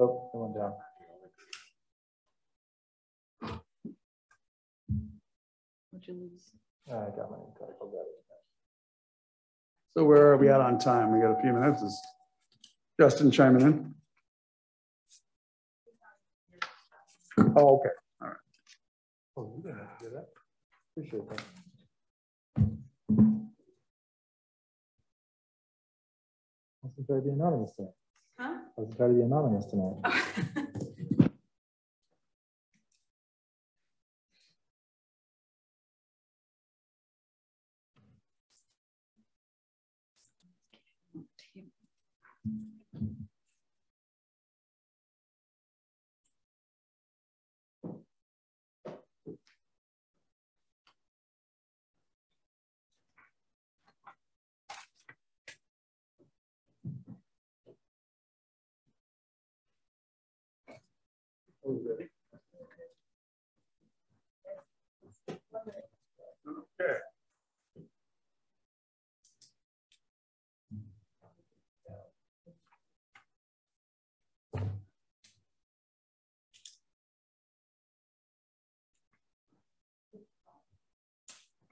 Oh, someone down. What'd you lose? Uh, I got my title, got. So where are we at on time? We got a few minutes. Is Justin chiming in? Oh, okay. All right. Oh, you didn't have to do that. Appreciate that. I was trying to be anonymous tonight. Huh? I was trying to be anonymous tonight.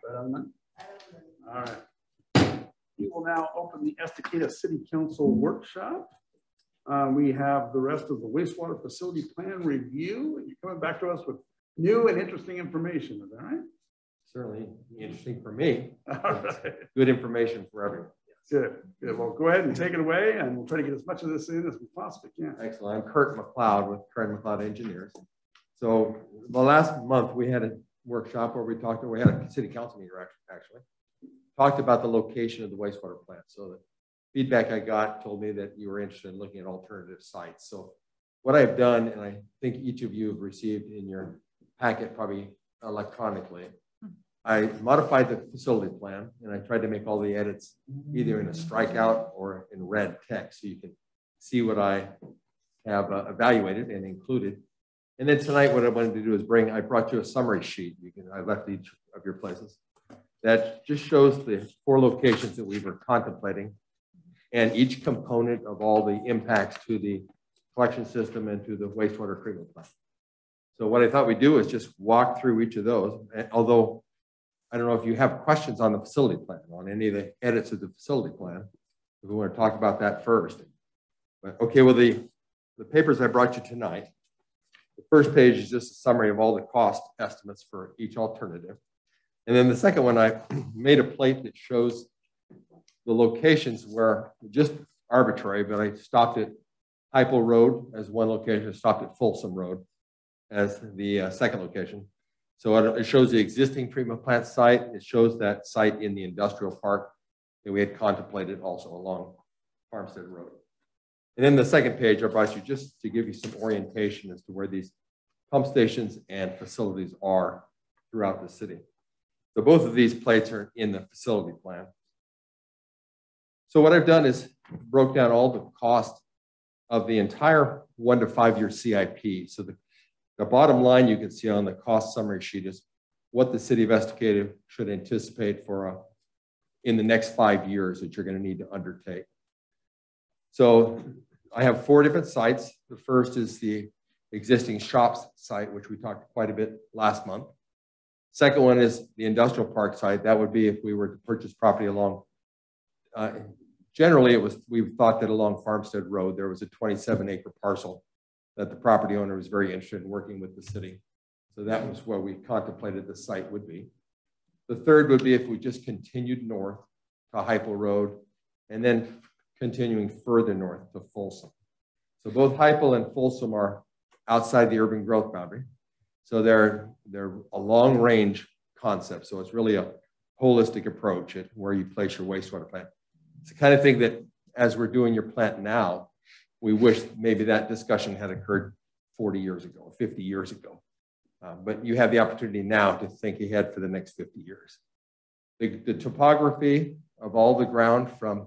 Right on that? All right. We will now open the Estacada City Council workshop. Uh, we have the rest of the wastewater facility plan review, and you're coming back to us with new and interesting information, is that right? Certainly interesting for me. All right. Good information for everyone. Good, good. Well, go ahead and take it away, and we'll try to get as much of this in as we possibly can. Excellent. I'm Kurt McLeod with Curran-McLeod Engineers. So the last month we had a workshop where we talked, we had a city council meeting actually. Talked about the location of the wastewater plant. So the feedback I got told me that you were interested in looking at alternative sites. So what I've done, and I think each of you have received in your packet probably electronically, I modified the facility plan and I tried to make all the edits either in a strikeout or in red text so you can see what I have uh, evaluated and included. And then tonight, what I wanted to do is bring, I brought you a summary sheet. You can, I left each of your places. That just shows the four locations that we were contemplating and each component of all the impacts to the collection system and to the wastewater treatment plant. So what I thought we'd do is just walk through each of those, and although I don't know if you have questions on the facility plan, on any of the edits of the facility plan. If we want to talk about that first. But okay, well, the, the papers I brought you tonight, the first page is just a summary of all the cost estimates for each alternative. And then the second one, I made a plate that shows the locations where, just arbitrary, but I stopped at Hypo Road as one location, I stopped at Folsom Road as the uh, second location. So it it shows the existing treatment plant site. It shows that site in the industrial park that we had contemplated also along Farmstead Road. And then the second page I brought you just to give you some orientation as to where these pump stations and facilities are throughout the city. So both of these plates are in the facility plan. So what I've done is broke down all the cost of the entire one to five year CIP. So the the bottom line you can see on the cost summary sheet is what the city Estacada should anticipate for a, in the next five years that you're going to need to undertake. So I have four different sites. The first is the existing shops site, which we talked quite a bit last month. Second one is the industrial park site. That would be if we were to purchase property along. Uh, generally, it was we thought that along Farmstead Road there was a 27 acre parcel that the property owner was very interested in working with the city. So that was where we contemplated the site would be. The third would be if we just continued north to Hypo Road and then continuing further north to Folsom. So both Hypo and Folsom are outside the urban growth boundary. So they're, they're a long range concept. So it's really a holistic approach at where you place your wastewater plant. It's the kind of thing that as we're doing your plant now, we wish maybe that discussion had occurred 40 years ago, 50 years ago. Uh, but you have the opportunity now to think ahead for the next 50 years. The, the topography of all the ground from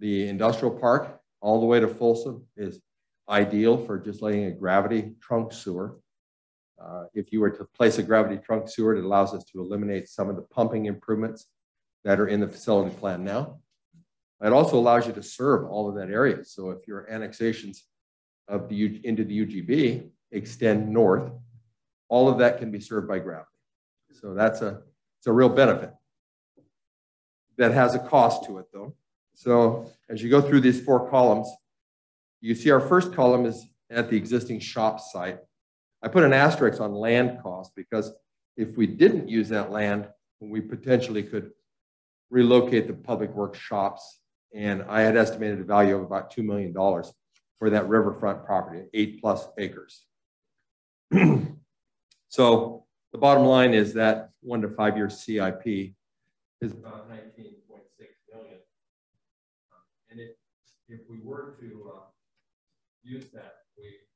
the industrial park all the way to Folsom is ideal for just laying a gravity trunk sewer. Uh, if you were to place a gravity trunk sewer, it allows us to eliminate some of the pumping improvements that are in the facility plan now. It also allows you to serve all of that area. So if your annexations of the, into the UGB extend north. All of that can be served by gravity. So that's a, it's a real benefit. That has a cost to it though. So as you go through these four columns, you see our first column is at the existing shop site. I put an asterisk on land cost because if we didn't use that land, we potentially could relocate the public works shops. And I had estimated a value of about $2 million for that riverfront property, eight plus acres. so the bottom line is that one to five year CIP is about 19.6 million. And if, if we were to uh, use that, we,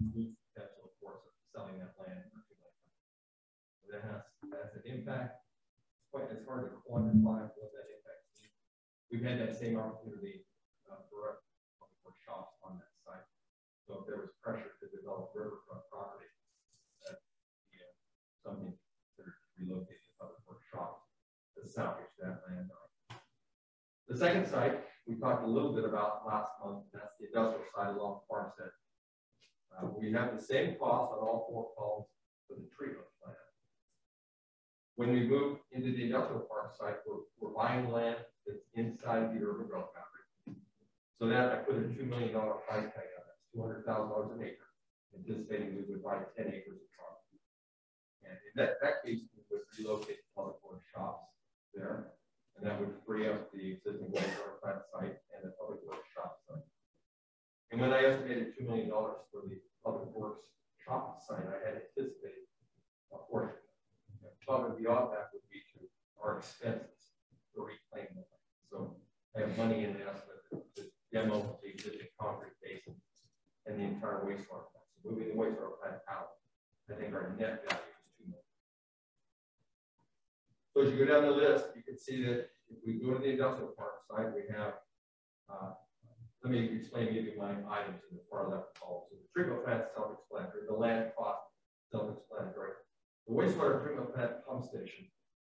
we lose potential, of course, of selling that land. That has, an impact. It's quite, it's hard to quantify what that impact is. We've had that same opportunity uh, for, for shops on that site. So if there was pressure to develop riverfront property, that you know, something considered to relocate the public shops to salvage that land. The second site we talked a little bit about last month, that's the industrial side along the Farmstead. Uh, we have the same cost on all four columns for the treatment plant. When we move into the industrial park site, we're, we're buying land that's inside the urban growth boundary. So that I put a $2 million price tag on that, $200,000 an acre, anticipating we would buy 10 acres of property. And in that, that case, we would relocate public shops there, and that would free up the existing wastewater plant site and the public works shop site. And when I estimated $2 million for the public works shop site, I had anticipated a portion above and beyond that would be to our expenses to reclaim the land. So I have money in the estimate to demo the existing concrete basin and the entire wastewater plant. So moving the wastewater plant out, I think our net value. So as you go down the list, you can see that if we go to the industrial park side, we have, uh, let me explain, give you my items in the far left column. So the treatment plant self-explanatory, the land cost self-explanatory. The wastewater treatment plant pump station,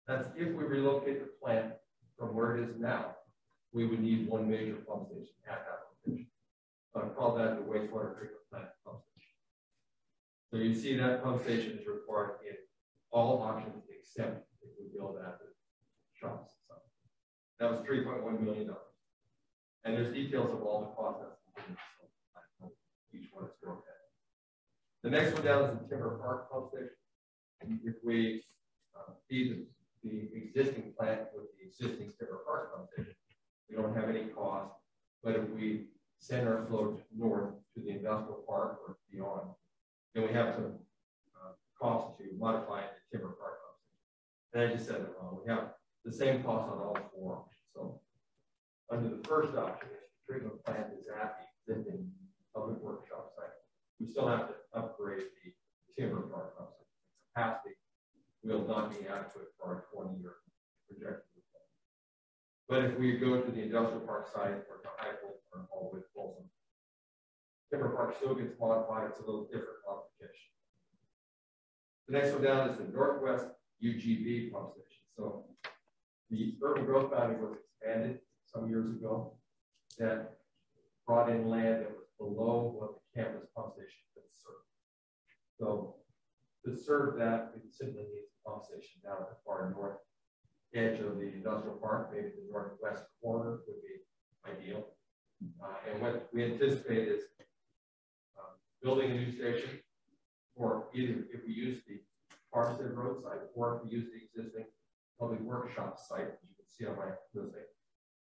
that's if we relocate the plant from where it is now, we would need one major pump station at that location. So I call that the wastewater treatment plant pump station. So you see that pump station is required in all options except build the shops. So that was $3.1 million. And there's details of all the costs. So each one is broken. The next one down is the Timber Park pump station if we uh, feed the, the, existing plant with the existing Timber Park pump station, we don't have any cost. But if we send our flow north to the industrial park or beyond, then we have some uh, cost to modify the Timber Park. And I just said wrong. We have the same cost on all four options. So under the first option, if the treatment plant is at the existing public workshop site, we still have to upgrade the timber park capacity will not be adequate for our 20 year projection. But if we go to the industrial park site or to high or all with Folsom, Timber Park still gets modified. It's a little different modification. The next one down is the Northwest UGB pump station. So the urban growth boundary was expanded some years ago that brought in land that was below what the campus pump station could serve. So to serve that, we simply need a pump station down at the far north edge of the industrial park, maybe the northwest corner would be ideal. Uh, and what we anticipate is um, building a new station, or either if we use the Farmstead Road site, or if we use the existing public workshop site, you can see on my listing.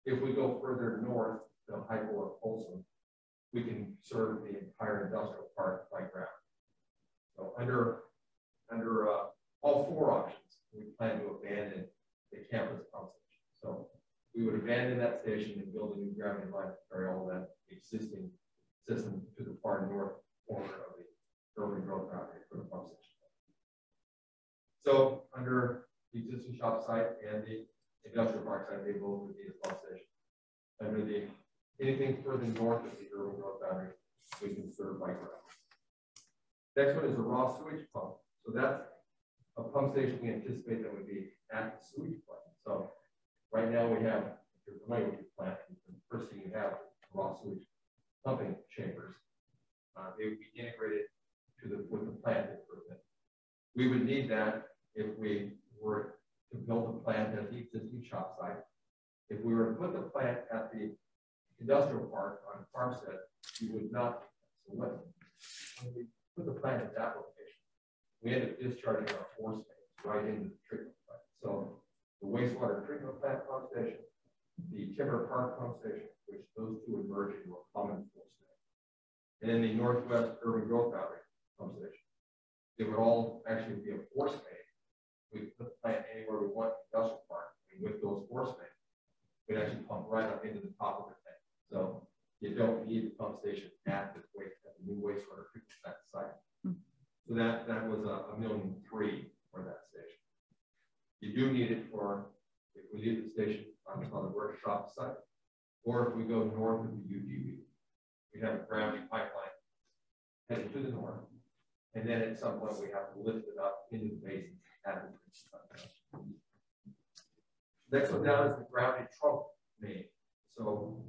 If we go further north to Hypo or Folsom, we can serve the entire industrial park by ground. So under under uh, all four options, we plan to abandon the campus pump station. So we would abandon that station and build a new gravity line to carry all that existing system to the far north corner of the urban growth boundary for the pump station. So under the existing shop site and the industrial park site, they both would be a pump station. Under the anything further north of the urban growth boundary, we can serve by ground. Next one is a raw sewage pump. So that's a pump station we anticipate that would be at the sewage plant. So right now we have, if you're familiar with your plant, the first thing you have raw sewage pumping chambers. Uh, they would be integrated to the, with the plant. We would need that if we were to build a plant at the existing shop site. If we were to put the plant at the industrial park on Farmstead, we would not. So when, when we put the plant at that location, we end up discharging our force mains right into the treatment plant. So the wastewater treatment plant pump station, the timber park pump station, which those two would merge into a common force main. And then the northwest urban growth boundary pump station. It would all actually be a force main. We put the plant anywhere we want in the industrial park. And with those force mains, we'd actually pump right up into the top of the tank. So you don't need the pump station at the waste at the new wastewater treatment plant site. Hmm. So that that was a, a million three for that station. You do need it for if we leave the station on, on the workshop site, or if we go north of the UGB. We have a gravity pipeline heading to the north, and then at some point we have to lift it up into the basin Next one down is the gravity trunk main. So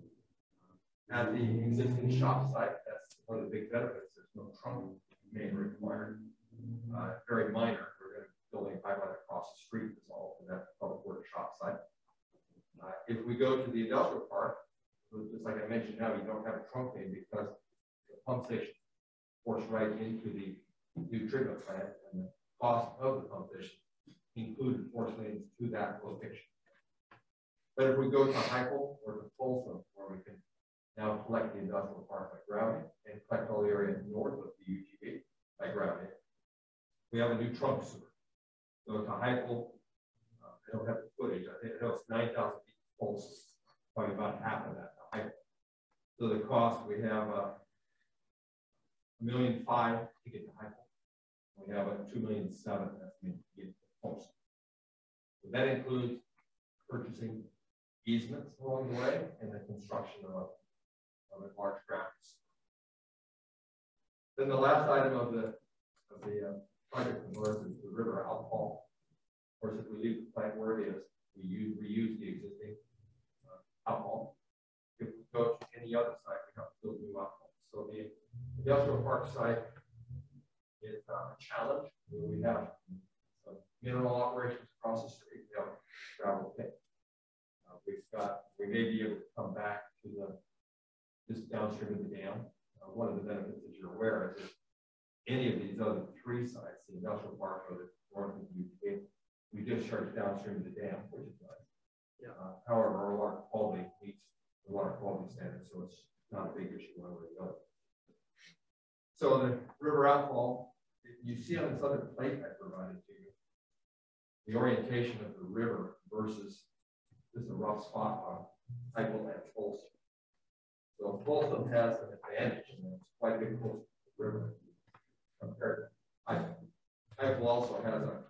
at the existing shop site, that's one of the big benefits. There's no trunk main required. Uh, very minor. We're going to building a pipeline across the street is all for that public works shop site. Uh, if we go to the industrial park, just like I mentioned now, you don't have a trunk main because the pump station forced right into the new treatment plant and the cost of the pump station included force mains to that location. But if we go to Hypel or to Folsom, where we can now collect the industrial park by gravity and collect all the area north of the UGB by gravity, we have a new trunk sewer. So to Hypel, uh, I don't have the footage, I think it was 9,000 feet Folsom, probably about half of that to. So the cost, we have uh, a million five to get to Hypel. We have a two million seven estimate to get Folsom. So that includes purchasing easements along the way and the construction of, of a large grounds. Then the last item of the of the uh, project was is the river outfall. Of course, if we leave the plant where it is, we use reuse the existing uh, outfall. If we go to any other site, we have to build new outfall. So the industrial park site is uh, a challenge. We have some mineral operations across the street. We have gravel pit we've got, we may be able to come back to the, just downstream of the dam. Uh, one of the benefits that you're aware of is any of these other three sites, the industrial park or the north of the UK, we discharge downstream of the dam, which is nice. Yeah. Uh, however, our water quality meets the water quality standards, so it's not a big issue one way or the other. So the river outfall, you see on this other plate I provided to you, the orientation of the river versus this is a rough spot on Hypel and Folsom. So Folsom has an advantage, and it's quite a bit closer to the river compared to Hypel. Hypel also has a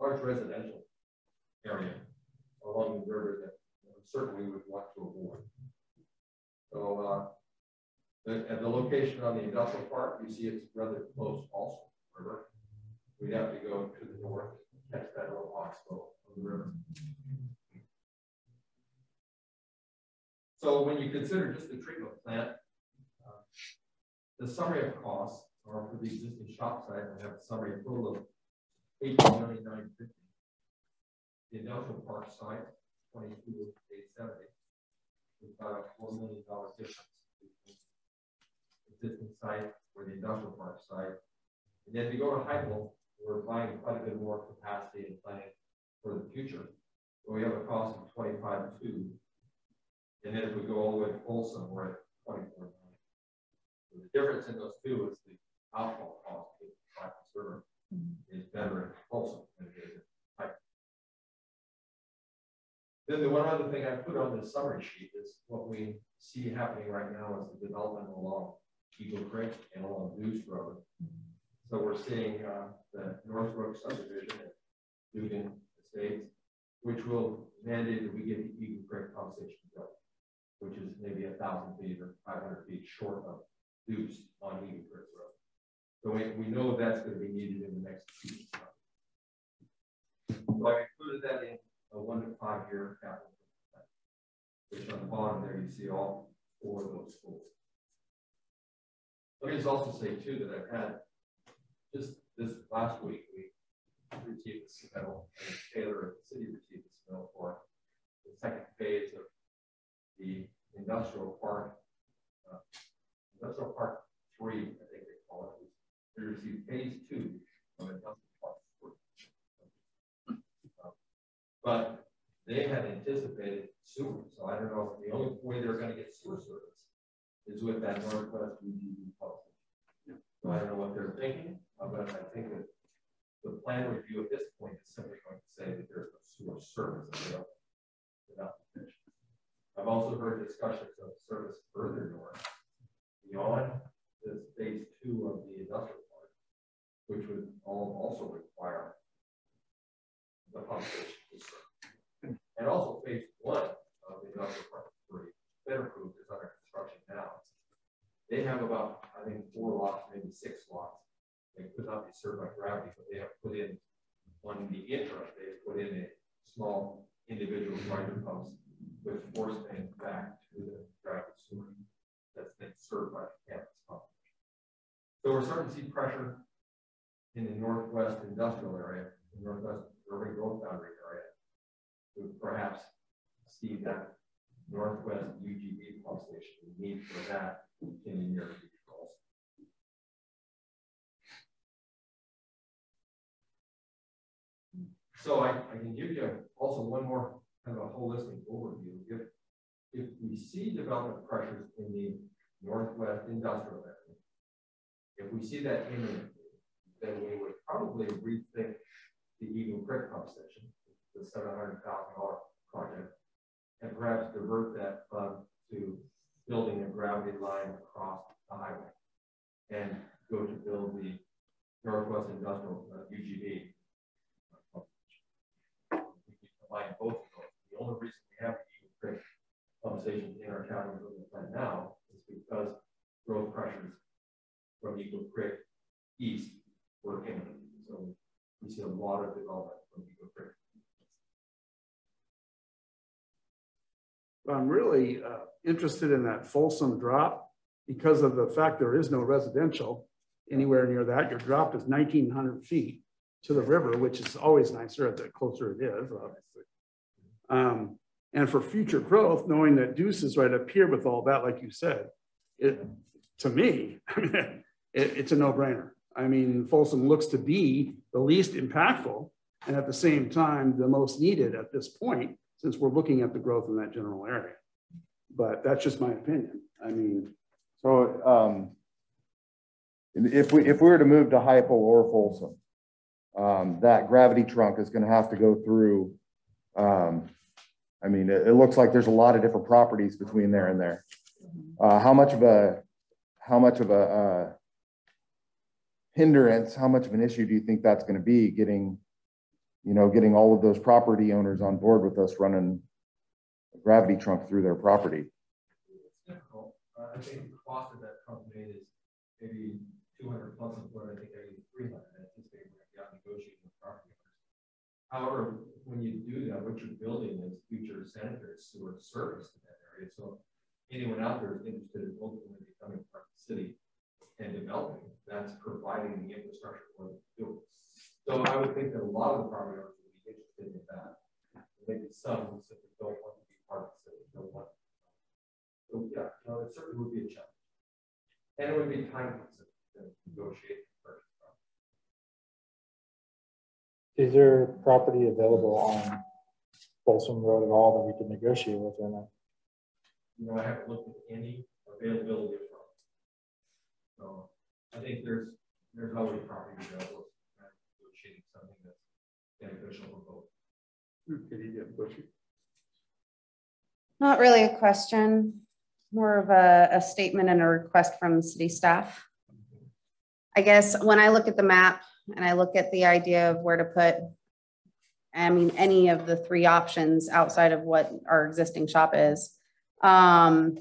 large residential area along the river that certainly would want to avoid. So uh, the, at the location on the industrial park, you see it's rather close also river. We'd have to go to the north, catch that little oxbow of the river. So when you consider just the treatment plant, uh, the summary of costs, or for the existing shop site, I have a summary total of eighteen million nine fifty. The industrial park site, twenty-two eight seventy. We've got a four million dollar difference between existing site or the industrial park site. And then if you go to Hypel, we're buying quite a bit more capacity and planning for the future. So we have a cost of 25 two and then if we go all the way to Folsom, we're at 24 million. So the difference in those two is the outfall cost of the server mm-hmm. is better in Folsom than it is in Hypel. Then the one other thing I put on this summary sheet is what we see happening right now is the development along Eagle Creek and along Goose Road. Mm-hmm. So we're seeing uh, the Northbrook subdivision at Dugan Estates, which will mandate that we get the Eagle Creek pump station built which is maybe a thousand feet or 500 feet short of Duus on Eagle Creek Road. So we, we know that's going to be needed in the next two years. So I included that in a one to five year capital which on the bottom there you see all four of those schools. Let me just also say too that I've had, just this last week, we received the and Taylor, and the city received the submittal for the second phase of the industrial park, uh, industrial park three, I think they call it. We received phase two of industrial park three. Uh, But they had anticipated sewer, so I don't know, if the only way they're gonna get sewer service is with that northwest UGB. So I don't know what they're thinking, but I think that the plan review at this point is simply going to say that there's no sewer service available. without permission. I've also heard discussions of service further north, beyond this phase two of the industrial park, which would all also require the pump station. And also phase one of the industrial park three, better approved is under construction now. They have about, I think, four lots, maybe six lots. They could not be served by gravity, but they have put in, on the interim, they have put in a small individual grinder pumps with force main back to the gravity sewer that's been served by the campus pump. So we're starting to see pressure in the northwest industrial area, the northwest urban growth boundary area. To perhaps see that northwest UGB pump station, need for that in the near future So I, I can give you also one more kind of a holistic overview. If, if we see development pressures in the northwest industrial area, if we see that imminently, then we would probably rethink the Eagle Creek pump station, the seven hundred thousand dollar project, and perhaps divert that fund to building a gravity line across the highway and go to build the Northwest Industrial uh, UGB. Both of those. The only reason we have the pump station in our county improvement plan now is because growth pressures from Eagle Creek east were imminent. So we see a lot of development from Eagle Creek. I'm really uh, interested in that Folsom drop because of the fact there is no residential anywhere near that. Your drop is nineteen hundred feet to the river, which is always nicer the closer it is, obviously. Um, and for future growth, knowing that Duus is right up here with all that, like you said, it, to me, it, it's a no brainer. I mean, Folsom looks to be the least impactful and at the same time, the most needed at this point, since we're looking at the growth in that general area. But that's just my opinion. I mean, So, um, if we, if we were to move to Hypo or Folsom, um, that gravity trunk is going to have to go through. Um, I mean, it, it, looks like there's a lot of different properties between there and there. Mm-hmm. Uh, how much of a, how much of a uh, hindrance, how much of an issue do you think that's going to be getting, you know, getting all of those property owners on board with us running a gravity trunk through their property? It's difficult. Uh, I think the cost of that trunk made is maybe 200 plus a foot. I think maybe 300 negotiating with property owners. However, when you do that, what you're building is future sanitary sewer service in that area, so anyone out there is interested in ultimately becoming part of the city and developing, that's providing the infrastructure for them to do. So I would think that a lot of the property owners would be interested in that. Maybe some who simply don't want to be part of the city, don't want so yeah, no, it certainly would be a challenge. And it would be time consuming to negotiate. Is there property available on Folsom Road at all that we can negotiate with or not? You know, I haven't looked at any availability of property. So I think there's, there's always property available, negotiating something that's beneficial for both. did he get bushy? Not really a question, more of a, a statement and a request from city staff. I guess when I look at the map and I look at the idea of where to put, I mean, any of the three options outside of what our existing shop is. Um,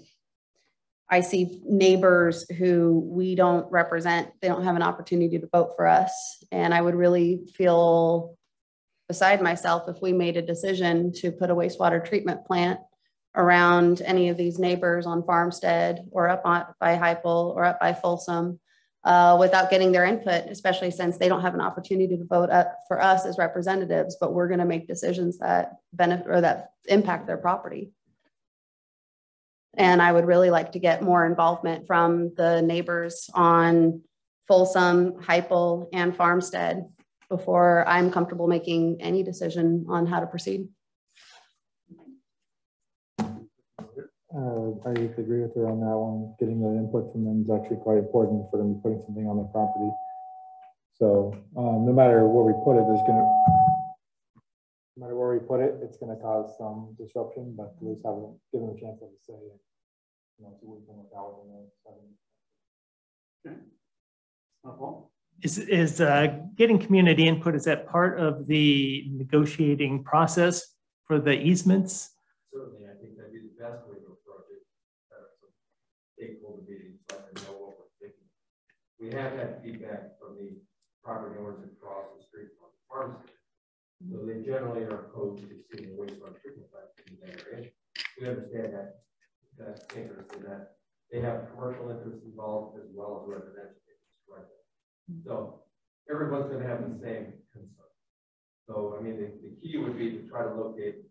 I see neighbors who we don't represent, they don't have an opportunity to vote for us. And I would really feel beside myself if we made a decision to put a wastewater treatment plant around any of these neighbors on Farmstead or up on, by Hypel or up by Folsom uh, without getting their input, especially since they don't have an opportunity to vote up for us as representatives, but we're going to make decisions that benefit or that impact their property. And I would really like to get more involvement from the neighbors on Folsom, Hypel, and Farmstead before I'm comfortable making any decision on how to proceed. Uh, I agree with her on that one. Getting the input from them is actually quite important for them putting something on their property. So, um, no matter where we put it, there's gonna, no matter where we put it, it's gonna cause some disruption, but at least have, them- give them a chance to say. and, You know, see what we can work out with them. Uh, Paul? Is, is uh, getting community input, is that part of the negotiating process for the easements? Certainly, I think that'd be the best way to approach it. have some Stakeholder meetings, let them know what we're thinking. We have had feedback from the property owners across the street from the farms. So they generally are opposed to seeing wastewater treatment plant in that area. We understand that, that interest in that. They have commercial interests involved as well as residential interests, right? So everyone's gonna have the same concern. So, I mean, the, the key would be to try to locate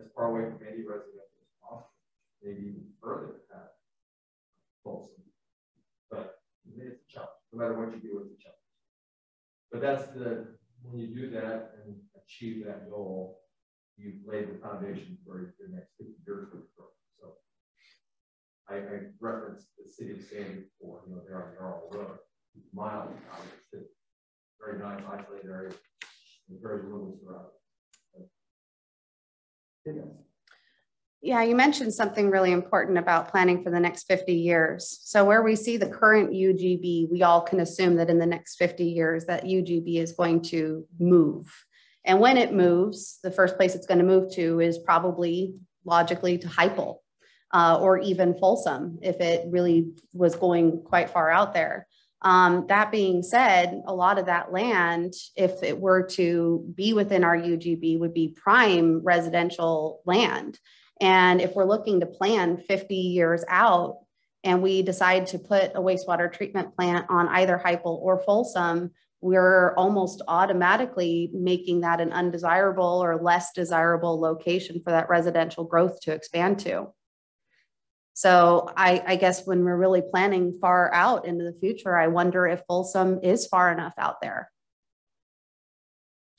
as far away from any residential as possible, maybe even further Folsom. It's a challenge, no matter what you do, it's a challenge. But that's the, when you do that and achieve that goal, you've laid the foundation for the next fifty years of program, so. I, I referenced the city of Sandy before, you know, they're on Yarrow Road, miles out of the. Very nice isolated area, with very little surrounding. Yeah, you mentioned something really important about planning for the next 50 years. So where we see the current UGB, we all can assume that in the next 50 years that UGB is going to move. And when it moves, the first place it's going to move to is probably logically to Hypel uh, or even Folsom if it really was going quite far out there. Um, that being said, a lot of that land, if it were to be within our UGB, would be prime residential land. And if we're looking to plan 50 years out and we decide to put a wastewater treatment plant on either Hypel or Folsom, we're almost automatically making that an undesirable or less desirable location for that residential growth to expand to. So I, I guess when we're really planning far out into the future, I wonder if Folsom is far enough out there.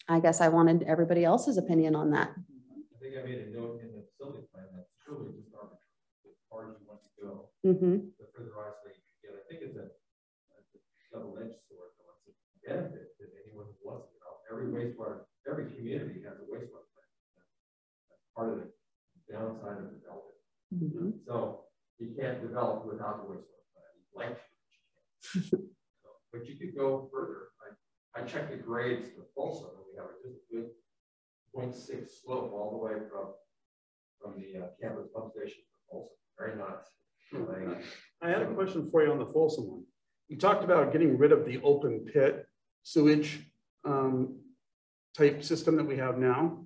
I guess I wanted everybody else's opinion on that. I think I made a note in the facility plan that truly just arbitrary, as far as you want Mhm. the further isolated you get. I think it's a, a double-edged sword, though. It's a benefit to anyone who wants to develop. Every wastewater, every community has a wastewater plant. That's part of the downside of development. Mhm. So you can't develop without the wastewater plant. You'd like to, but you. So, But you could go further. I, I checked the grades for Folsom, and we have a just a good 0.6 slope all the way from, from the uh, campus pump station to Folsom. Very nice. I had a question for you on the Folsom one. You talked about getting rid of the open pit sewage um, type system that we have now.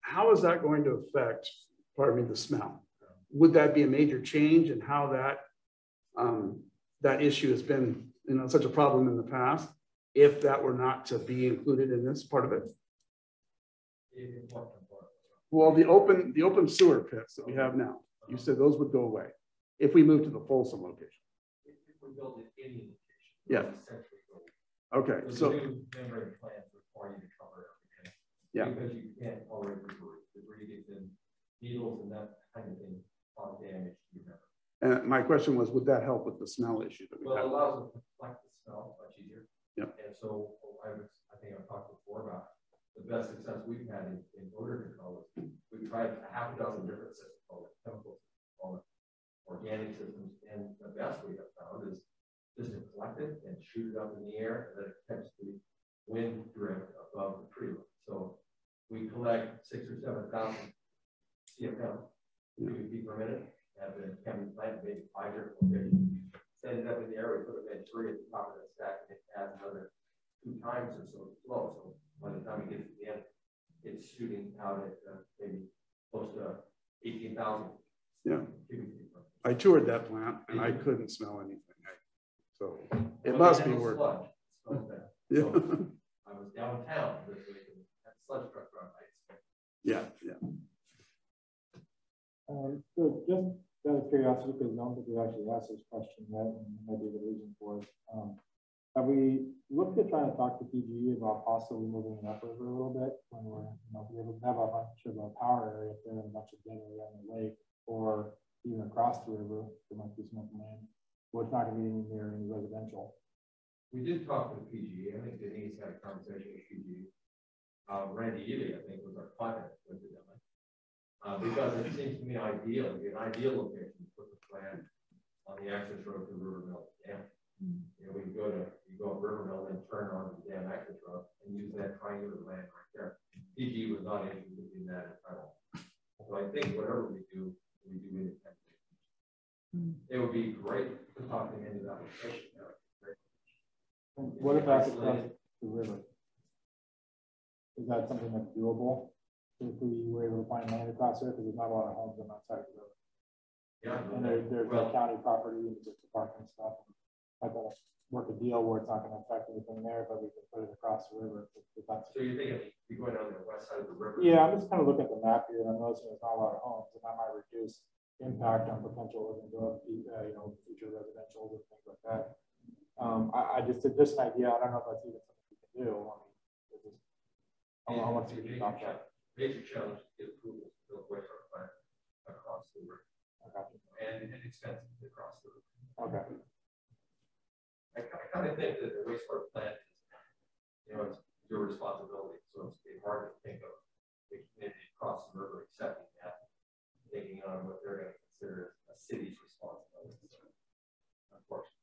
How is that going to affect, pardon me, the smell? Would that be a major change in how that um, that issue has been, you know, such a problem in the past? If that were not to be included in this part of it? Well, the open, the open sewer pits that we have now, you said those would go away if we move to the Folsom location. If we build it any location. Yeah. go. Okay, The so, membrane plants require you to cover everything. Yeah. Because you can't tolerate debris. Debris gets in needles and that kind of thing, cause damage to your membrane. and my question was, would that help with the smell issue that we Well, it have? allows it to collect the smell much easier. Yep. And so I was, I think I've talked before about the best success we've had in, in odor control. We've tried a half a dozen different systems, called organic systems, and the best we have found is just to collect it and shoot it up in the air, and then it catches the wind drift above the tree. line. So we collect six or seven thousand CFM, cubic feet per minute, have the chemical plant, maybe five different locations send it up in the air, we put a venturi at the top of the stack, and it adds another two times or so flow. So by the time it gets to the end, it's shooting out at uh, maybe close to eighteen thousand. Yeah. I toured that plant and I couldn't smell anything. So it must be working. Yeah, I was downtown this week and had sludge truck run ice. yeah, yeah. Um, so just out of curiosity, because no one could actually asked this question yet, and maybe the reason for it. Um, have we looked at trying to talk to PGE about possibly moving it upriver a little bit when we're, you know, we have a bunch of a power area up there and a bunch of dead area on the lake, or even across the river, there might be some open land. Well, it's not gonna be any near any residential. We did talk with PGE. I think Denise had a conversation with PGE. Uh, Randy Ely, I think, was our client with the Uh, because it seems to me ideal, be an ideal location to put the plant on the access road to River Mill Dam. You know, we go to, you go up River Mill and turn on the dam access road and use that triangular land right there. PGE was not interested in that at all. So I think whatever we do, we do independently. It would be great to talk them into that location. That would be great. And What about across the river? Is that something that's doable? If we were able to find land across there, because there's not a lot of homes on that side of the river. Yeah. And there, there's Well- no county property and just the parking stuff. I gotta work a deal where it's not gonna affect anything there, but we can put it across the river. if- that's- So you're thinking you're going down the west side of the river? Yeah, I'm just kind of looking at the map here and I'm noticing there's not a lot of homes and that might reduce impact on potential urban growth, uh, you know, future residential and things like that. Um, I, I just, just an idea. I don't know if that's even something we can do. I mean, I how much we Major can talk challenge- about. Major challenge to get approval to build wastewater plant across the river Okay. and, and expensive to cross the river. Okay. I, I kind of think that the wastewater plant is, you know, it's your responsibility. So it's hard to think of the community across the river accepting taking on what they're going to consider a city's responsibility. Unfortunately.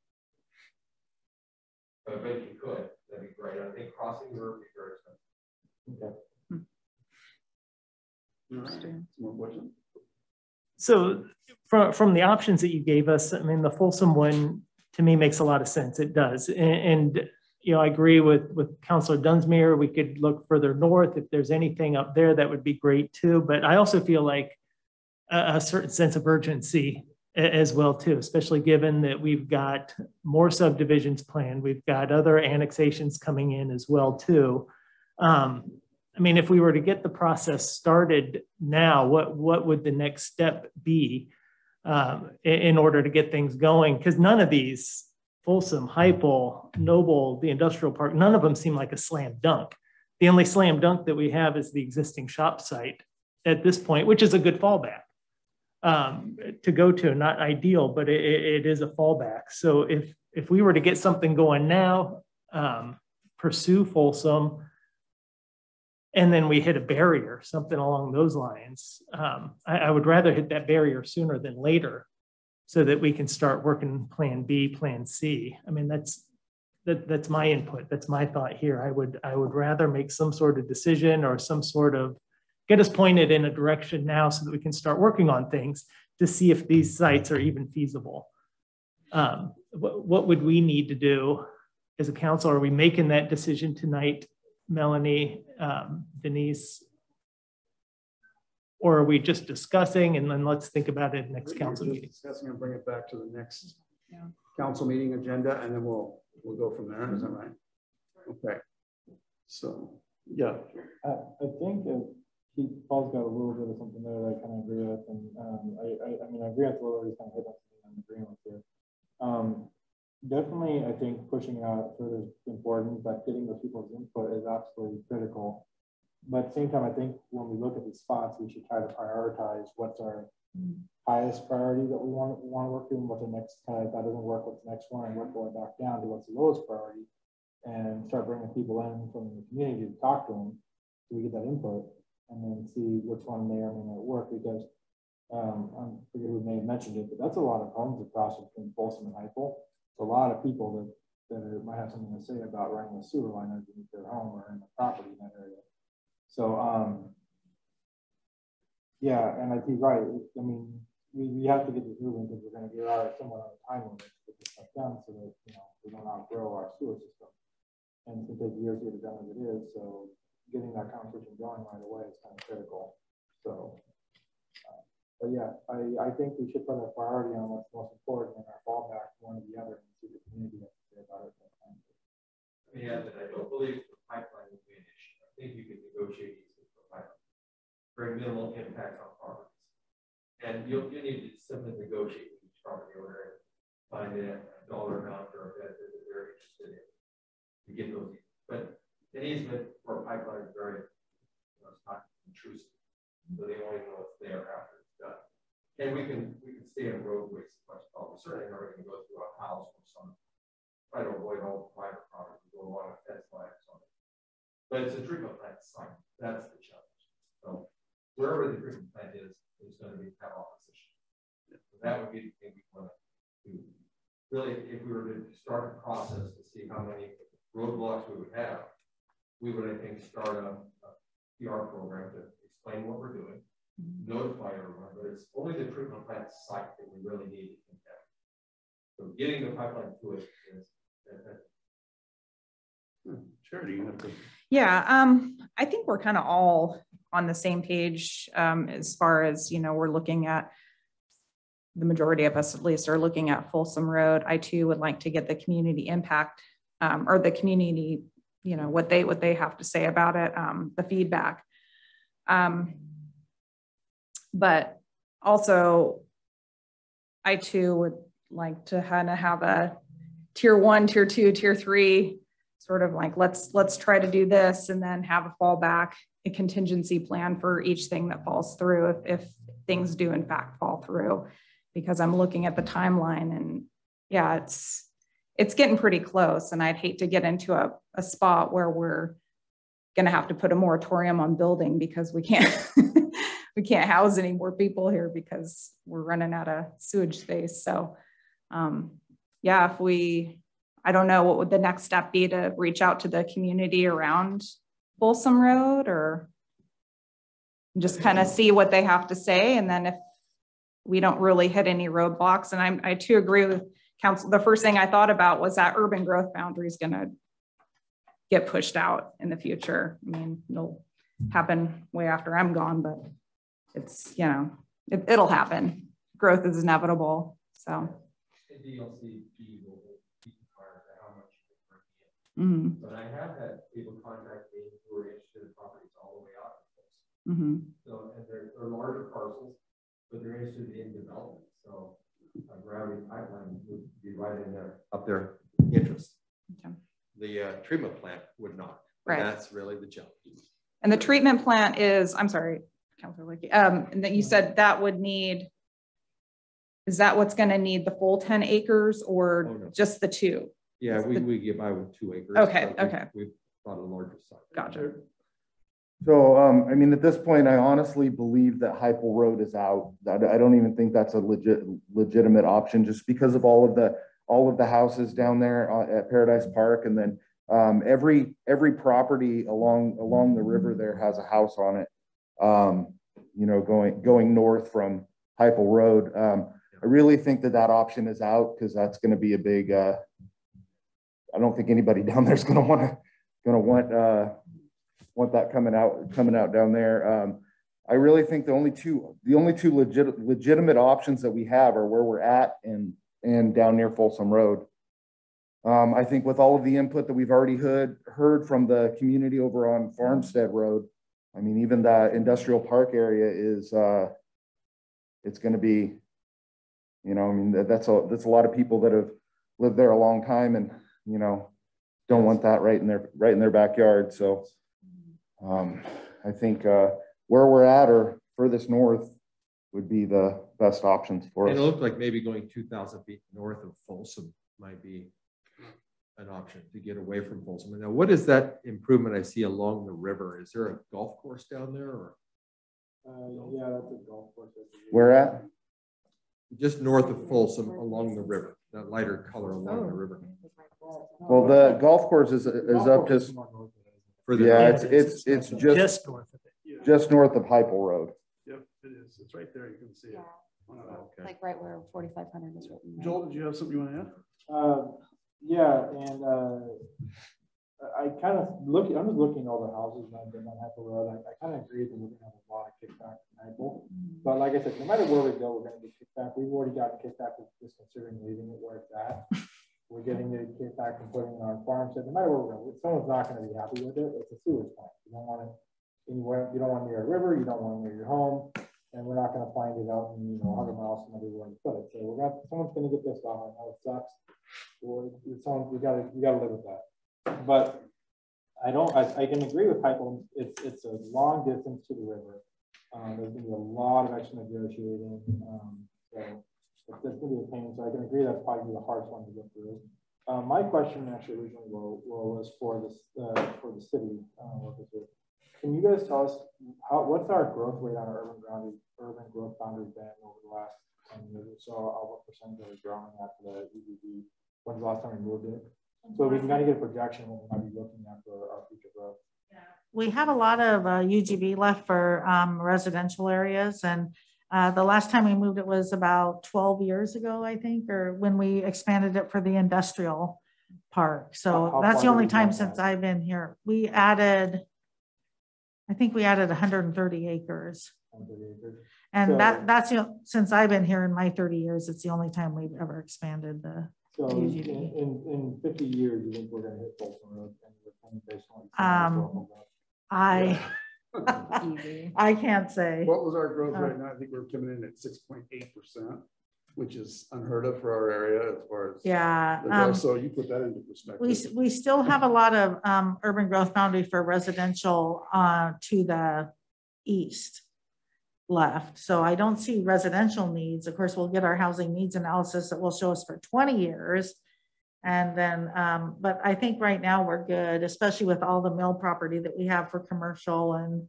But, but if you could, that'd be great. I think crossing the river would be very expensive. Okay. Hmm. All right. Some more questions? So from, from the options that you gave us, I mean, the Folsom one to me makes a lot of sense. It does. And, and you know, I agree with, with Councillor Dunsmuir. We could look further north. If there's anything up there, that would be great too. But I also feel like a, certain sense of urgency as well too, especially given that we've got more subdivisions planned. We've got other annexations coming in as well too. Um, I mean, if we were to get the process started now, what, what would the next step be um, in, in order to get things going? Because none of these, Folsom, Hypel, Noble, the industrial park, none of them seem like a slam dunk. The only slam dunk that we have is the existing shop site at this point, which is a good fallback um, to go to. Not ideal, but it, it is a fallback. So if if we were to get something going now, um, pursue Folsom, and then we hit a barrier, something along those lines. Um, I, I would rather hit that barrier sooner than later so that we can start working plan B, plan C. I mean, that's, that, that's my input. That's my thought here. I would, I would rather make some sort of decision or some sort of, get us pointed in a direction now so that we can start working on things to see if these sites are even feasible. Um, what, what would we need to do as a council? Are we making that decision tonight Melanie, um, Denise? Or are we just discussing and then let's think about it next council We're just meeting? Discussing and bring it back to the next Yeah. council meeting agenda and then we'll, we'll go from there. Is that right? Okay. So, yeah, I, I think if he, Paul's got a little bit of something there that I kind of agree with, and, um, I, I, I mean, I agree with what he's kind of hit on, something I'm agreeing with here. Um, definitely, I think pushing out further is important, but getting those people's input is absolutely critical. But at the same time, I think when we look at these spots, we should try to prioritize what's our highest priority that we want, want to work through, and what the next, kind of, that doesn't work, what's the next one, and work our way back down to what's the lowest priority. And start bringing people in from the community to talk to them, so we get that input, and then see which one may or may not work, because um, I forget who may have mentioned it, but that's a lot of homes across between Folsom and Hypel. It's a lot of people that, that are- might have something to say about running a sewer line underneath their home or in the property in that area. So, um, yeah, and I think, right, I mean, we, we have to get this moving because we're gonna get our somewhat on a time limit to get this stuff done so that, you know, we don't outgrow our sewer system. And it's gonna take years to get it done as it is, so getting that conversation going right away is kind of critical. So, uh, But yeah, I, I think we should put a priority on what's most important and our fallback one or the other and see the community has to say about it. Let me add that I don't believe the pipeline will be an issue. I think you can negotiate easily for pipeline. Very minimal impact on properties. And you'll, you need to simply negotiate with each property owner, find a dollar amount or a benefit that they're interested in. To get those, but an easement for a pipeline is very, you know, it's not intrusive. So they only know it's there after it's done. And we can, we can stay on roadways, but we're certainly not going to go through a house or something try to avoid all the private property, go along a fence line or something. But it's a treatment plant site. That's the challenge. So wherever the treatment plant is, there's going to be that opposition. So that would be the thing we want to do. Really, if we were to start a process to see how many roadblocks we would have, we would, I think, start a, a PR program to explain what we're doing, notify everyone, but it's only the treatment plant site that we really need to impact. So getting the pipeline to it is Charity, you have to. Yeah, um, I think we're kind of all on the same page, um, as far as, you know, we're looking at the majority of us at least are looking at Folsom Road. I too would like to get the community impact, um, or the community, you know, what they, what they have to say about it, um, the feedback. Um, but also I too would like to kind of have a tier one, tier two, tier three, sort of like let's let's try to do this and then have a fallback, a contingency plan for each thing that falls through if, if things do in fact fall through. Because I'm looking at the timeline and yeah, it's it's getting pretty close. And I'd hate to get into a, a spot where we're gonna have to put a moratorium on building because we can't we can't house any more people here because we're running out of sewage space. So um, yeah, if we, I don't know, what would the next step be to reach out to the community around Folsom Road or just kind of see what they have to say. And then if we don't really hit any roadblocks, and I'm, I too agree with council, the first thing I thought about was that urban growth boundary is going to get pushed out in the future. I mean, it'll happen way after I'm gone, but it's, you know, it, it'll happen. Growth is inevitable. So. DLC will keep required to how much you can bring in. Mm-hmm. But I have had people contact me who are interested in properties all the way out. Mm-hmm. So, and they're, they're larger parcels, but they're interested in development. So a gravity pipeline would be right in there, up their interest. Okay. The uh, treatment plant would not. And Right. That's really the challenge. And the treatment plant is, I'm sorry, Councilor Licky, um, and that you said that would need, is that what's gonna need the full ten acres Oh, or no. just the two? Yeah, we, we get by with two acres. Okay, we- okay. We bought a larger site. Gotcha. So, um, I mean, at this point, I honestly believe that Hypel Road is out. I, I don't even think that's a legit, legitimate option just because of all of the, all of the houses down there uh, at Paradise Park. And then, um, every, every property along, along the river there has a house on it. Um, you know, going, going north from Hypel Road. Um, I really think that that option is out because that's going to be a big, uh, I don't think anybody down there is going to want to, going to want, uh, want that coming out, coming out down there. Um, I really think the only two, the only two legit, legitimate options that we have are where we're at and, and down near Folsom Road. Um, I think with all of the input that we've already heard, heard from the community over on Farmstead Road, I mean, even the industrial park area is, uh, it's gonna be, you know, I mean, that- that's a, that's a lot of people that have lived there a long time and, you know, don't want that right in their, right in their backyard, so. Um, I think, uh, where we're at or furthest north would be the best options for And it looked like maybe going two thousand feet north of Folsom might be an option to get away from Folsom. Now, what is that improvement I see along the river? Is there a golf course down there or Uh, yeah, that's a golf course. Where at? just north of Folsom along the river, that lighter color along the river? Well, the golf course is, is up just, Further yeah, north? it's, it's, it's just, Just north of it. Yeah, just north of Hypel Road. Yep, it is. It's right there. You can see it. Okay. Like right where forty-five hundred is written. right? Joel, did you have something you want to add? Uh, yeah, and, uh, I kind of look, I'm just looking at all the houses and I've been on Apple Road. I, I kind of agree that we're gonna have a lot of kickback from Apple. But But like I said, no matter where we go, we're gonna get kicked back. We've already gotten kicked back with just considering leaving it where it's at. We're getting it kicked back and putting it on farm. So no matter where we go, someone's not gonna be happy with it. It's a sewage plant. You don't want it anywhere, you don't want near a river, you don't want near your home. And we're not gonna find it out in, you know, hundred miles from everywhere to put it. So we're gonna, someone's gonna get pissed off. I know it sucks. It's we gotta, we gotta live with that. But I don't, I, I can agree with Heipel. It's, it's a long distance to the river. Um, there's gonna be a lot of extra negotiating. Um, so it's just gonna be a pain. So I can agree that's probably the hardest one to get through. Um, my question actually originally was for this, uh, for the city, uh. Can you guys tell us how, what's our growth rate on our urban boundary, urban growth boundary been over the last 10 years or so? Uh, what percentage are we growing after the EBD? When's the last time we moved it? So we can kind of get a projection what we might be looking at for our future growth. We have a lot of uh, UGB left for um, residential areas and uh, the last time we moved it was about 12 years ago, I think, or when we expanded it for the industrial park. So how that's the only time since back? I've been here. We added, I think we added 130 acres. 130 acres. And So- that, that's, you know, since I've been here in my 30 years, it's the only time we've ever expanded the, So in, in, in 50 years, you think we're gonna hit Folsom Road? and we're coming based on what you said Um. I, Easy. I can't say. What was our growth Uh, right now? I think we're coming in at six point eight percent, which is unheard of for our area as far as. Yeah. the um, growth. So you put that into perspective. s- we still have a lot of um, urban growth boundary for residential uh, to the east left. So I don't see residential needs. Of course, we'll get our housing needs analysis that will show us for 20 years. And then, um, but I think right now we're good, especially with all the mill property that we have for commercial and,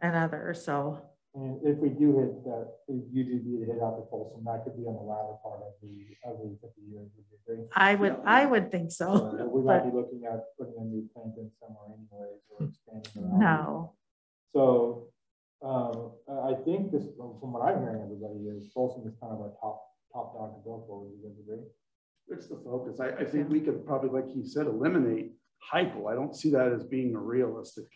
and others. So, And if we do hit that, if UGB to hit out the Folsom, that could be on the latter part of the, of the 50 years, would you agree? I would, I would think So so. we might be looking at putting a new plant in somewhere anyways, or expanding. No, So, um, I I think this, from what I'm hearing everybody is Folsom is kind of our top, top dog to go for, would you guys agree? It's the focus. I, I think we could probably, like he said, eliminate hypo. I don't see that as being a realistic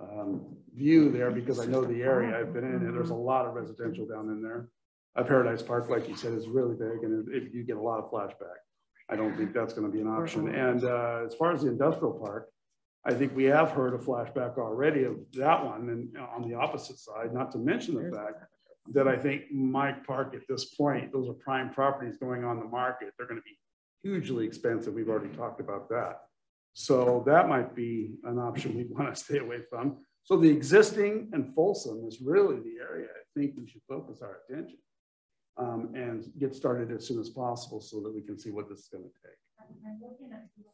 um, view there because I know the area I've been in and there's a lot of residential down in there. Uh, Paradise Park, like you said, is really big and if you get a lot of flashback, I don't think that's going to be an option. And uh, as far as the industrial park, I think we have heard a flashback already of that one and on the opposite side, not to mention the fact that I think Mike Park at this point, those are prime properties going on the market. They're going to be hugely expensive. We've already talked about that. So that might be an option we want to stay away from. So the existing and Folsom is really the area I think we should focus our attention um, and get started as soon as possible so that we can see what this is going to take.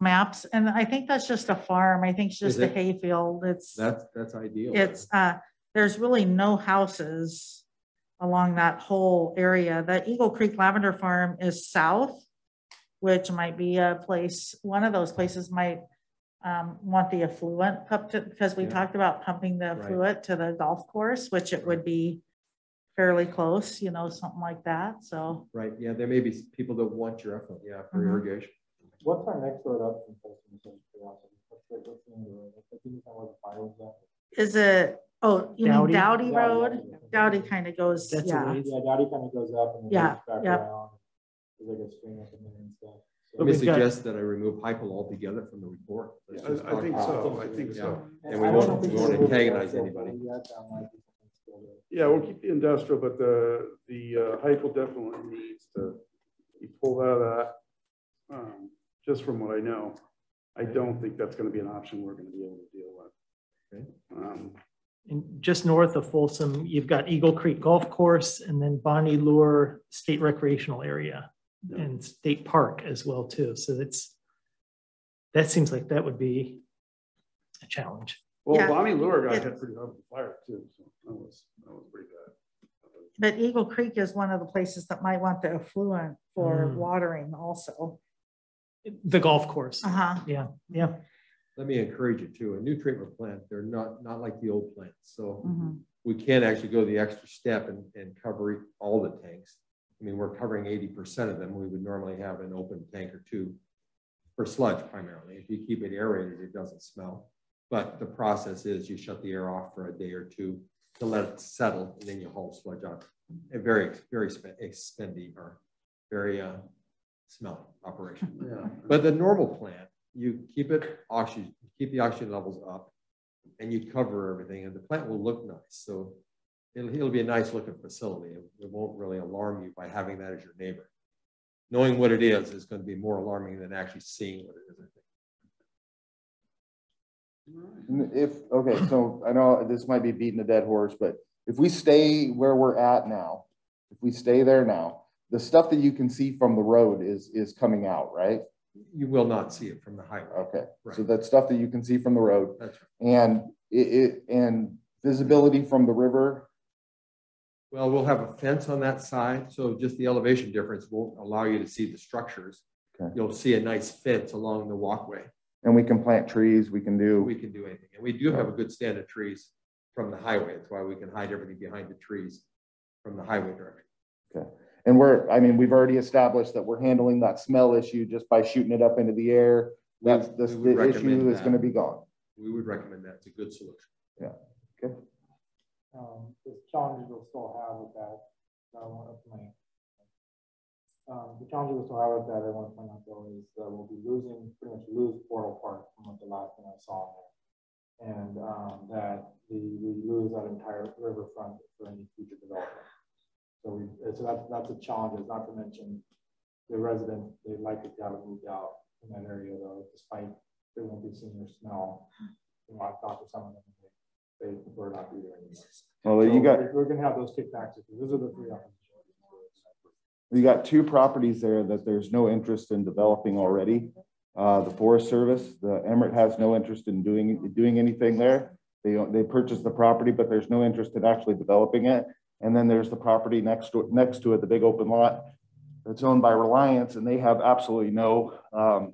maps. And I think that's just a farm. I think it's just Is a it? hayfield. It's. That's, that's ideal. It's, uh, there's really no houses along that whole area. The Eagle Creek Lavender Farm is south, which might be a place, one of those places might um, want the effluent pumped, to- because we Yeah. talked about pumping the Right. effluent to the golf course, which it would be fairly close, you know, something like that. So Right, yeah, there may be people that want your effluent, yeah, for Mhm. irrigation. What's our next road up from Folsom? Just out of curiosity? What's the- what's the name of the road? I think it's not where the fire was at. is it, oh, you mean Dowdy? Dowdy Dowdy, Road? Dowdy. Dowdy kind of goes, That's a yeah. ways. Yeah, Dowdy kind of goes up and then Yeah, goes back yep. around. There's like a stream up in there and stuff. So- Let me we've got- suggest that I remove hypo altogether from the report. Let's I, just I talk think about- so. I think so. And we I won't- don't think we won't we're antagonize anybody. yet, that might be something still Yeah, we'll keep the industrial, but the, the uh, hypo definitely needs to, you pull that out. um, Just from what I know, I don't think that's gonna be an option we're gonna be able to deal with. Okay. Um, And just north of Folsom, you've got Eagle Creek Golf Course and then Bonnie Lure State Recreational Area Yeah. and State Park as well too. So it's, that seems like that would be a challenge. Well, Yeah. Bonnie Lure got It- hit pretty hard with fire too, so that was, that was pretty bad. But Eagle Creek is one of the places that might want the effluent for Mm. watering also. The golf course. Uh-huh. Yeah, yeah. Let me encourage you too, a new treatment plant, they're not, not like the old plants, so Mhm. we can actually go the extra step and, and cover all the tanks. I mean, we're covering eighty percent of them, we would normally have an open tank or two for sludge primarily. If you keep it aerated, it doesn't smell. But the process is you shut the air off for a day or two, to let it settle, and then you haul sludge out. A very, very expen- expendy or very uh, smelly operation. Yeah. But the normal plant, you keep it oxygen, keep the oxygen levels up, and you cover everything, and the plant will look nice. So it'll, it'll be a nice looking facility. It it won't really alarm you by having that as your neighbor. Knowing what it is is going to be more alarming than actually seeing what it is. If, okay, so I know this might be beating a dead horse, but if we stay where we're at now, if we stay there now, the stuff that you can see from the road is, is coming out, right? You will not see it from the highway. Okay, so that's stuff that you can see from the road That's right. and it, it, and visibility from the river. Well, we'll have a fence on that side, so just the elevation difference won't allow you to see the structures. Okay. You'll see a nice fence along the walkway. And we can plant trees, we can do, We can do anything, and we do have a good stand of trees from the highway. That's why we can hide everything behind the trees from the highway direction. And we're, I mean, we've already established that we're handling that smell issue just by shooting it up into the air. That's, We- this, the issue recommend is gonna be gone. We would recommend that. It's a good solution. Yeah. Um, the challenges we'll still have with that i want to point. Um, the challenges we'll still have with that, I want to point out though, is that we'll be losing, pretty much lose Portal Park from what the last thing I saw there. And, um, that the, we lose that entire riverfront for any future development. So we, so that's, that's a challenge, not to mention the residents, they'd like to have moved out in that area though, despite they won't be seeing their smell. You know, I've talked to some of them, they they prefer not to be there anymore. Well, you got, we're- We're gonna have those kickbacks. Those are the three options. you got two properties there that there's no interest in developing already. Uh, the Forest Service, the Emirate has no interest in doing, doing anything there. They, they purchased the property, but there's no interest in actually developing it. And then there's the property next to, next to it, the big open lot that's owned by Reliance, and they have absolutely no, um,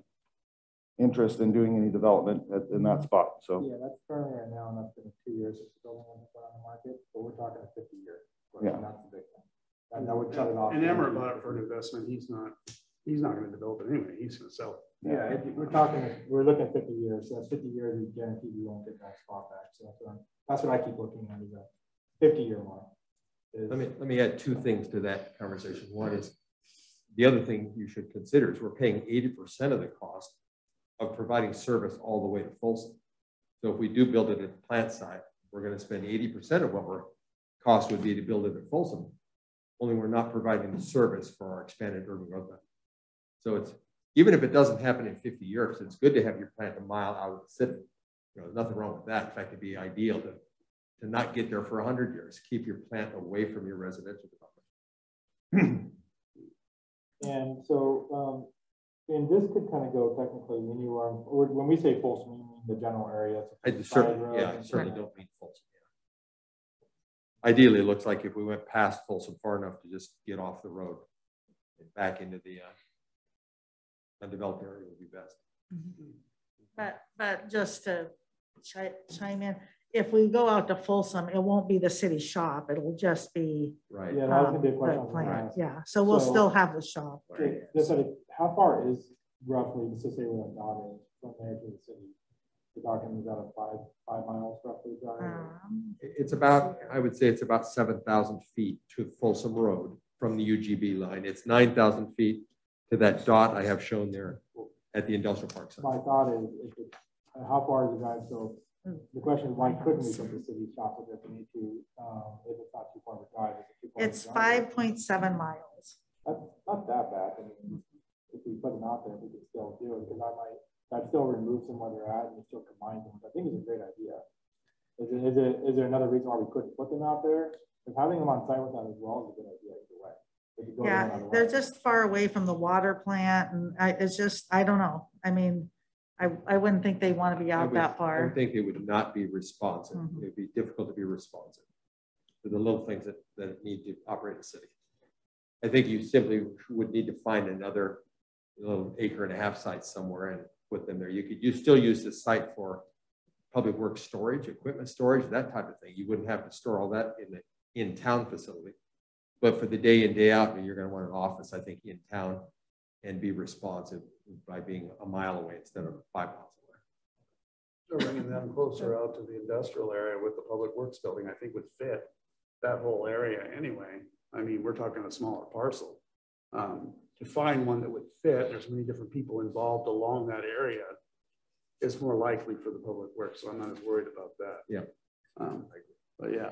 interest in doing any development at- in that spot, so. Yeah, that's currently right now, and that's been two years since the building was put on the market, but we're talking a fifty year. Yeah. And that's the big thing. That, that would shut it off. And Emmer bought it for an investment. He's not, he's not gonna develop it anyway. He's gonna sell it. Yeah, it- we're talking, we're looking at fifty years, so that's fifty years, we guarantee we won't get that spot back, so that's what I'm, that's what I keep looking at, is that fifty year mark. Let me, let me add two things to that conversation. One is, the other thing you should consider is we're paying eighty percent of the cost of providing service all the way to Folsom. So if we do build it at the plant site, we're gonna spend eighty percent of what our cost would be to build it at Folsom. Only we're not providing the service for our expanded urban growth. area. So it's, even if it doesn't happen in fifty years, it's good to have your plant a mile out of the city. You know, nothing wrong with that. In fact, it'd be ideal to to not get there for hundred years. Keep your plant away from your residential development. And so, um, and this could kind of go technically when you are, or when we say Folsom, we mean the general area. I certainly, yeah, I certainly don't mean Folsom. yeah. Ideally, it looks like if we went past Folsom far enough to just get off the road and back into the uh, undeveloped area would be best. But, but just to chi- chime in, if we go out to Folsom, it won't be the city shop. It'll just be. Right. Yeah, that was um, gonna be a the question. I was gonna plant. ask. Yeah, so we'll So- still have the shop. where it Just is. like, how far is roughly, just to say where that dot is, from there to the city? We're talking, is that a five, five miles roughly drive? or- Um, It's about, I would say it's about seven thousand feet to Folsom Road from the UGB line. It's nine thousand feet to that dot I have shown there at the industrial park site. My thought is, if it, uh, how far is the drive? So the question why couldn't we put the city shop if we need to, um, if it's not too far a drive? Is it too far of a It's five point seven miles. That's not that bad. I mean, if we put them out there, we could still do it, because I might, I'd still remove them where they're at and still combine them, which I think is a great idea. Is it, is it, is there another reason why we couldn't put them out there? Because having them on site with that as well is a good idea either way. If you go there Yeah, they're way. just far away from the water plant and I, it's just, I don't know. I mean, I, I wouldn't think they want to be I out would- that I would far. think it would not be responsive. Mhm. It'd be difficult to be responsive to the little things that, that need to operate a city. I think you simply would need to find another little acre and a half site somewhere and put them there. You could, you still use this site for public works storage, equipment storage, that type of thing. You wouldn't have to store all that in the in-town facility. But for the day in, day out, you're gonna want an office, I think, in town and be responsive by being a mile away instead of five miles away. So bringing them closer out to the industrial area with the public works building, I think would fit that whole area anyway. I mean, we're talking a smaller parcel. Um, to find one that would fit, there's many different people involved along that area. It's more likely for the public works, so I'm not as worried about that. Yeah. Um, but yeah.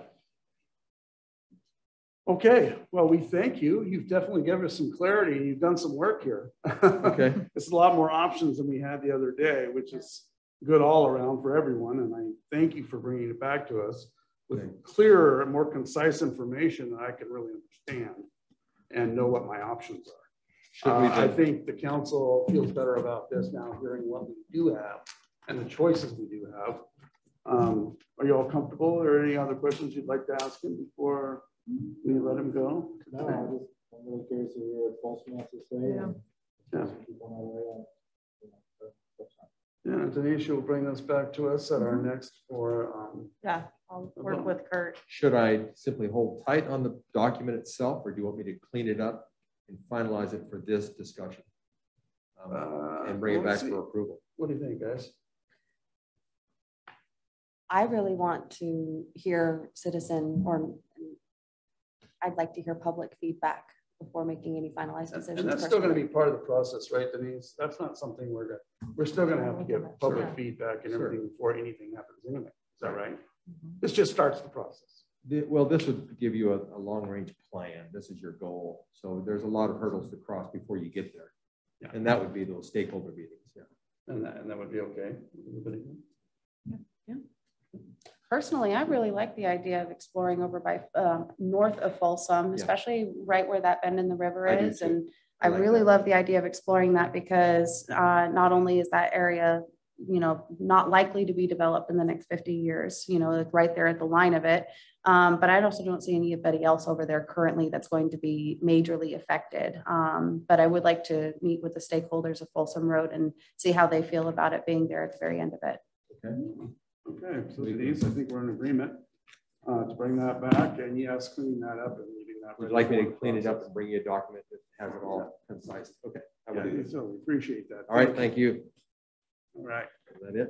Okay, well, we thank you. You've definitely given us some clarity and you've done some work here. Okay. It's a lot more options than we had the other day, which is good all around for everyone. And I thank you for bringing it back to us with clearer and more concise information that I can really understand and know what my options are. Uh, I think the council feels better about this now, hearing what we do have and the choices we do have. Um, Are you all comfortable Are there any other questions you'd like to ask him before we let him go? No, I just, I'm really curious to hear what Folsom has to say. and Yeah. some people on our way out, you know, so that's fine. Yeah, Denise will bring this back to us at our next for, um, Yeah, I'll work with Kurt. Should I simply hold tight on the document itself, or do you want me to clean it up and finalize it for this discussion? Um, uh, And bring it back see. for approval? What do you think, guys? I really want to hear citizen or I'd like to hear public feedback before making any finalized decisions. and that's still gonna be part of the process, right, Denise? That's not something we're gonna, we're still gonna have to give public Sure. feedback and Sure. everything before anything happens anyway. Is that right? Mm-hmm. This just starts the process. The- Well, this would give you a, a long-range plan. This is your goal. So there's a lot of hurdles to cross before you get there. Yeah. And that would be those stakeholder meetings, yeah. And that, and that would be okay. Personally, I really like the idea of exploring over by, um, north of Folsom, Yeah. especially right where that bend in the river I is. And I I like really that. love the idea of exploring that because, uh, not only is that area, you know, not likely to be developed in the next fifty years, you know, like right there at the line of it. Um, but I also don't see anybody else over there currently that's going to be majorly affected. Um, but I would like to meet with the stakeholders of Folsom Road and see how they feel about it being there at the very end of it. Okay. Okay, so Denise, I think we're in agreement uh, to bring that back and yes, cleaning that up and leaving that. Would you like me to clean it up and bring you a document that has it all concise? Okay. I will do Yeah, so we appreciate that. All right, thank you. All right. Is that it?